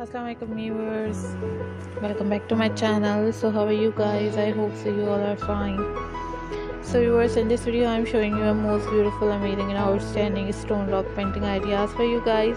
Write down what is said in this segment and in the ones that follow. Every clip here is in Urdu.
Assalamualaikum viewers. Welcome back to my channel. So how are you guys? I hope so you all are fine. So viewers in this video I'm showing you a most beautiful amazing and outstanding stone rock painting ideas for you guys.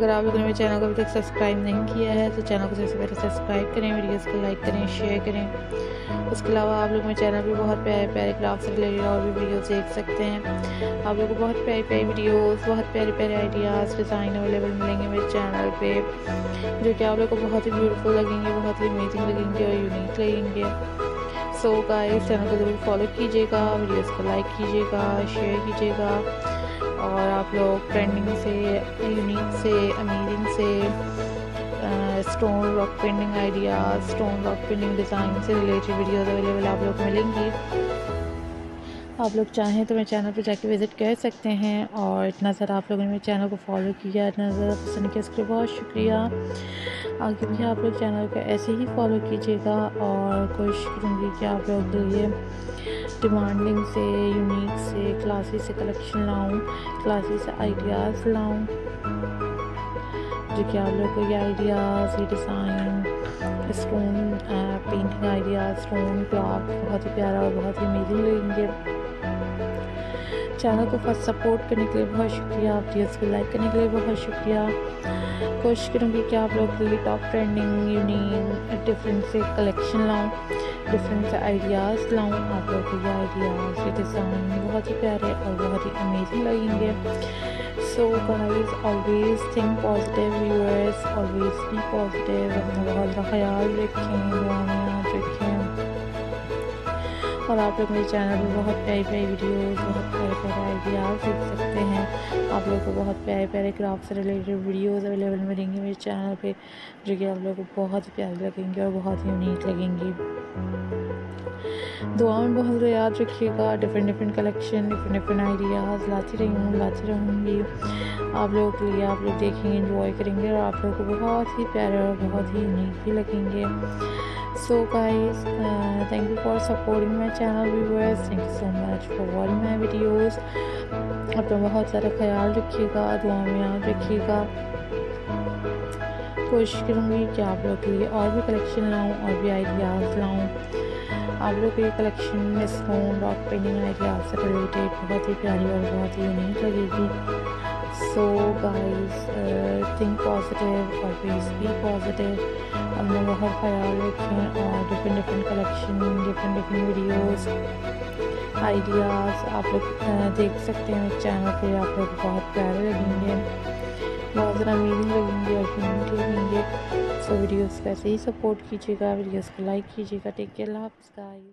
اگر آپ لوگوں نے میرے چینل کو ابھی تک سبسکرائب نہیں کیا ہے، تو چینل کو سب سے پہلے سبسکرائب کریں، ویڈیوز کو لائک کریں، شیئر کریں۔ اس کے علاوہ آپ لوگ میرے چینل پہ بہت پیارے پیارے کرافٹ سے ریلیٹڈ اور بھی ویڈیوز دیکھ سکتے ہیں۔ آپ لوگوں کو بہت پیاری پیاری ویڈیوز، بہت پیارے پیارے آئیڈیاز ڈیزائن اویلیبل ملیں گے میرے چینل پہ، جو کہ آپ لوگ کو بہت ہی بیوٹیفل لگیں گے، بہت ہی امیزنگ لگیں گے اور یونیک لگیں گے۔ سو گائز چینل کو ضرور فالو کیجیے گا، ویڈیوز کو لائک کیجیے گا شیئر کیجیے گا۔ اور آپ لوگ ٹرینڈنگ سے یونیک سے امیزنگ سے stone rock painting ideas stone rock painting design سے ریلیٹڈ ویڈیوز اویلیبل آپ لوگ ملیں گی۔ آپ لوگ چاہیں تو میرے چینل پہ جا کے وزٹ کر سکتے ہیں اور اتنا ذرا آپ لوگوں نے میرے چینل کو فالو کیا، اتنا ذرا پسند کیا، اس کے لیے بہت شکریہ۔ آگے بھی آپ لوگ چینل کو ایسے ہی فالو کیجیے گا اور کوشش کروں گی کہ آپ لوگ لیے ڈیمانڈنگ سے یونیک سے کلاسی سے کلیکشن لاؤں کلاسی سے آئیڈیاز لاؤں، جو کہ آپ لوگ کو یہ آئیڈیاز یہ design stone painting ideas stone craft بہت ہی پیارا اور بہت ہی امیزنگ لگیں گے۔ چینل کو فرسٹ سپورٹ کرنے کے لیے بہت شکریہ، آپ ویڈیوز کو لائک کرنے کے لیے بہت شکریہ۔ کوشش کروں گی کہ آپ لوگ کے لیے ٹاپ ٹرینڈنگ یونیک ڈفرینٹ سے کلیکشن لاؤں ڈفرینٹ سے آئیڈیاز لاؤں۔ آپ لوگ کے یہ آئیڈیاز یہ ڈیزائن بہت ہی پیارے اور بہت ہی امیزنگ لگیں گے۔ So guys always think positive viewers always be positive اپنا بہت زیادہ خیال رکھیں دعا میں یاد رکھیں۔ اور آپ لوگ میرے چینل پہ بہت پیاری پیاری ویڈیوز بہت کرافٹ سیکھ دیکھ سکتے ہیں۔ آپ لوگ کو بہت پیارے پیارے کرافٹ سے ریلیٹڈ ویڈیوز اویلیبل ملیں گی میرے چینل پہ، جو کہ آپ لوگوں کو بہت ہی پیاری لگیں گے اور بہت ہی یونیک لگیں گی۔ دعا میں بہت زیادہ یاد رکھیے گا۔ Different different collection different different ideas لاتی رہی ہوں لاتی رہوں گی۔ آپ لوگوں کے لیے آپ لوگ دیکھیں گے انجوائے کریں گے اور آپ لوگوں کو بہت ہی پیارے اور بہت ہی یونیک بھی لگیں گے۔ So guys thank you for supporting my channel viewers thank you so much for watching my videos اپنا بہت سارا خیال رکھیے گا دعا میں یاد رکھیے گا۔ کوشش کروں گی کہ آپ لوگ کے لیے اور بھی کلیکشن لاؤں اور بھی آئیڈیاز لاؤں۔ آپ لوگ کی collection stone rock painting ideas سے ریلیٹیڈ بہت ہی پیاری اور بہت ہی یونیک لگے گی۔ سو گائز تھنک پازیٹیو اور پلیز بی پازیٹیو اپنا بہت خیال رکھیں اور different different collection different different videos ideas آپ لوگ دیکھ سکتے ہیں چینل پہ آپ لوگ بہت پیارے لگیں گے بہت زیادہ امیزنگ لگیں گے اور یونیک لگیں گے سو ویڈیوز کو ایسے ہی سپورٹ کیجیے گا ویڈیوز کو لائک کیجیے گا ٹیک کیئر اللہ حافظ گائز